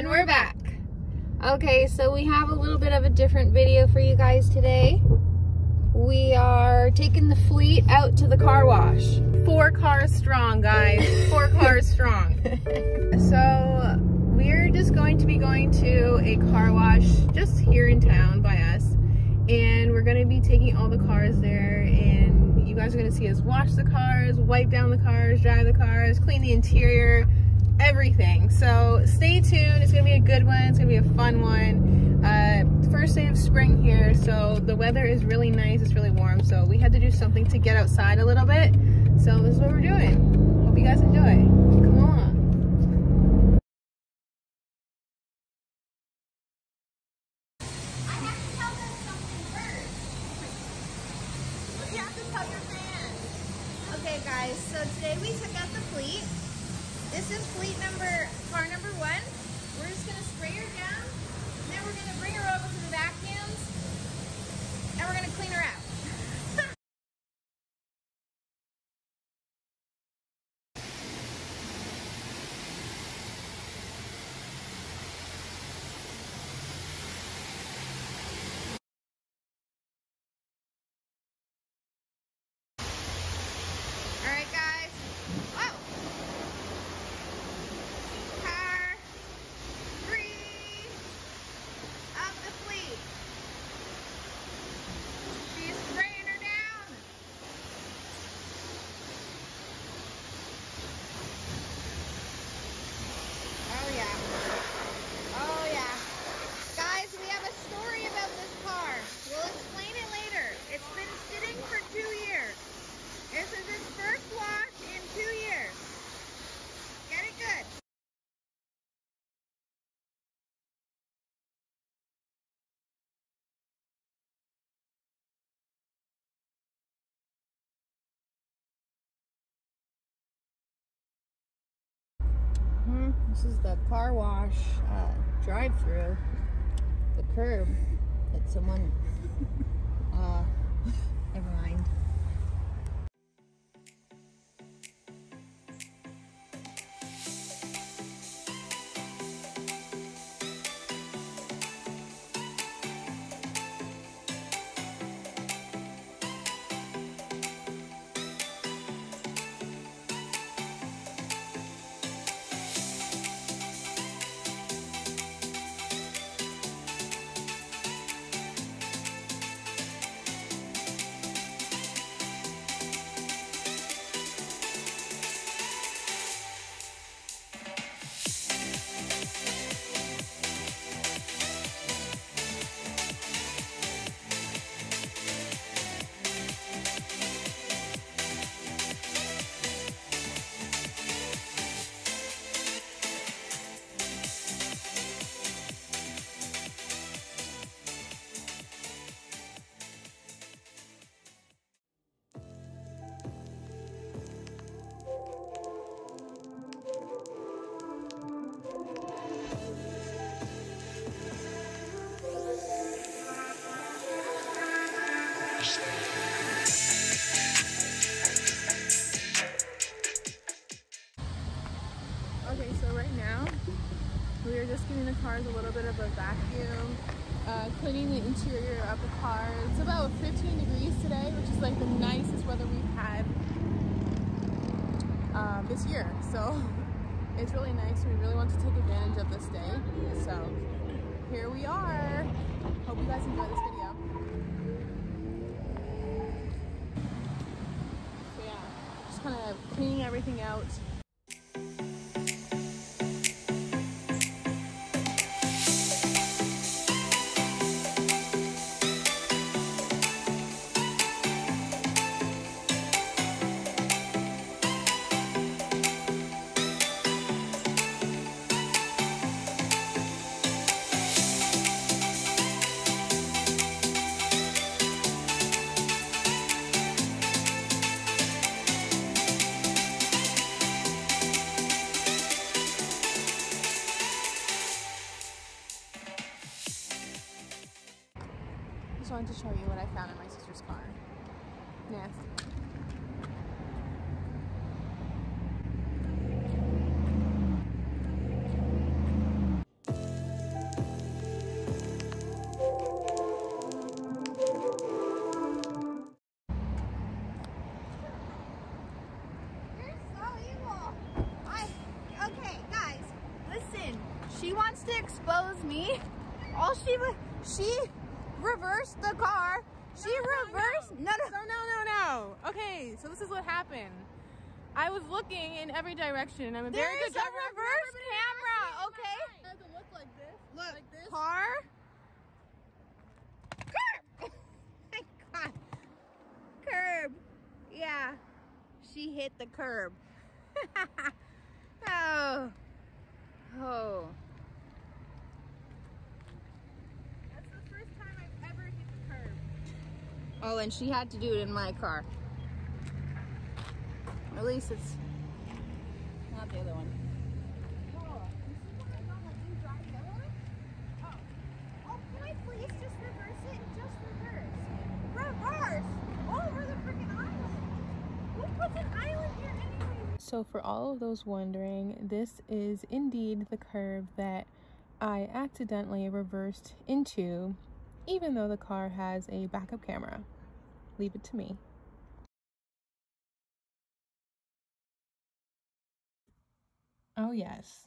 And we're back. Okay, so we have a little bit of a different video for you guys today. We are taking the fleet out to the car wash. Four cars strong, guys. Four cars strong. So we're just going to be going to a car wash just here in town by us. And we're gonna be taking all the cars there and you guys are gonna see us wash the cars, wipe down the cars, drive the cars, clean the interior, everything. So stay tuned. It's gonna be a good one. It's gonna be a fun one. Uh, first day of spring here, so the weather is really nice. It's really warm. So we had to do something to get outside a little bit. So this is what we're doing. Hope you guys enjoy. Come on. To to. Okay, guys, so today we took out the fleet. This is fleet number, car number one. We're just gonna spray her down, and then we're gonna bring her over to the vacuums, and we're gonna clean her out. All right, guys. Whoa. Car three of the fleet. She's spraying her down. Oh yeah. Oh yeah. Guys, we have a story about this car. We'll explain it later. It's been sitting for two years. This is his first wash in two years. Get it good. Hmm, This is the car wash uh, drive-through. The curb that someone. Uh, never mind. Vacuum, uh, cleaning the interior of the car. It's about 15 degrees today, which is like the nicest weather we've had uh, this year. So it's really nice. We really want to take advantage of this day. So here we are. Hope you guys enjoy this video. So yeah, just kind of cleaning everything out. just wanted to show you what I found in my sister's car. Nasty. She wants to expose me. All she, she reversed the car. She no, reversed. No, no, no, no, no, no. Okay, so this is what happened. I was looking in every direction. I'm a very good driver. a reverse camera, okay? It doesn't look like this. Look, like this. car. Curb. my God. Curb. Yeah, she hit the curb. oh. Oh. That's the first time I've ever hit the curb. Oh, and she had to do it in my car. At least it's not the other one. Oh, oh, can please just reverse it? Just reverse. Reverse! Over the freaking island! Who puts an island here anyway? So for all of those wondering, this is indeed the curve that I accidentally reversed into, even though the car has a backup camera. Leave it to me. Oh, yes.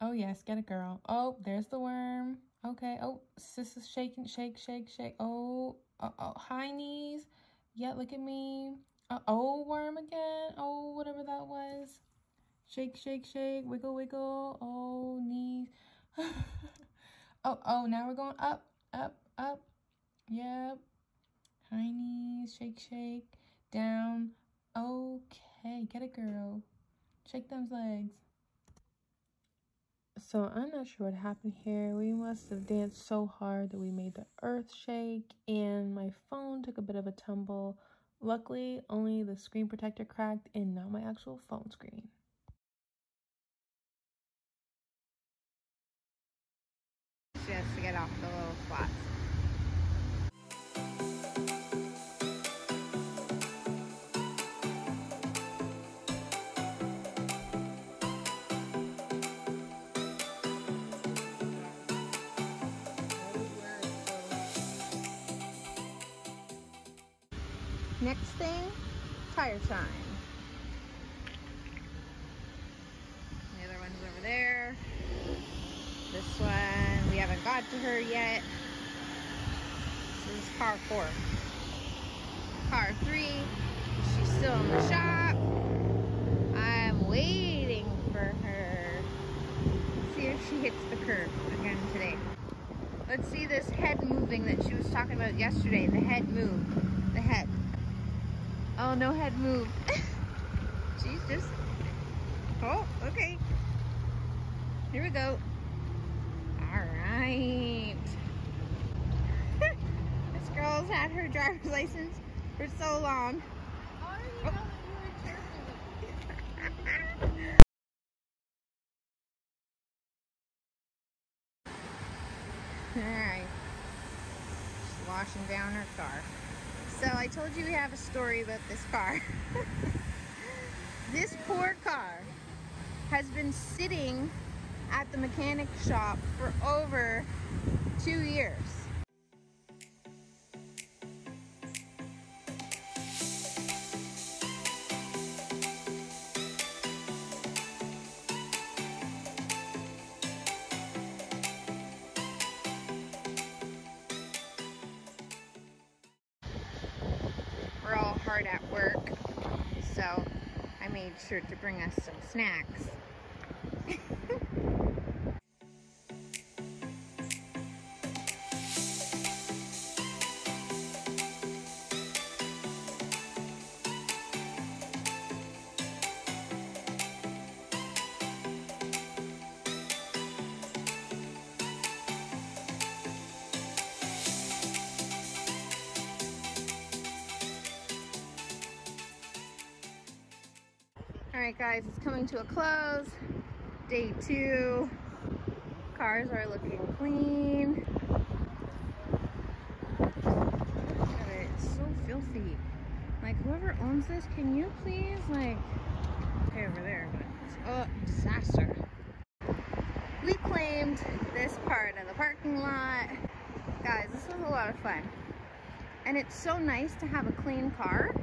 Oh, yes. Get it, girl. Oh, there's the worm. Okay. Oh, sis is shaking. Shake, shake, shake. Oh, uh oh. High knees. Yeah, look at me. Uh oh, worm again. Oh, whatever that was. Shake, shake, shake. Wiggle, wiggle. Oh, knees. oh, oh, now we're going up, up, up. Yep. High knees. Shake, shake. Down. Okay. Get it, girl. Shake those legs. So I'm not sure what happened here. We must have danced so hard that we made the earth shake and my phone took a bit of a tumble. Luckily, only the screen protector cracked and not my actual phone screen. She has to get off the Next thing, tire shine. The other one's over there. This one, we haven't got to her yet. This is car four. Car three, she's still in the shop. I'm waiting for her. Let's see if she hits the curb again today. Let's see this head moving that she was talking about yesterday. The head move. The head. Oh, no head move. She's just... Oh, okay. Here we go. All right. this girl's had her driver's license for so long. Oh. Alright. washing down her car. So I told you we have a story about this car. this poor car has been sitting at the mechanic shop for over two years. Hard at work, so I made sure to bring us some snacks. All right, guys, it's coming to a close. Day two. Cars are looking clean. Look at it, it's so filthy. Like, whoever owns this, can you please, like, okay, over there, but it's, oh, disaster. We claimed this part of the parking lot. Guys, this was a lot of fun. And it's so nice to have a clean car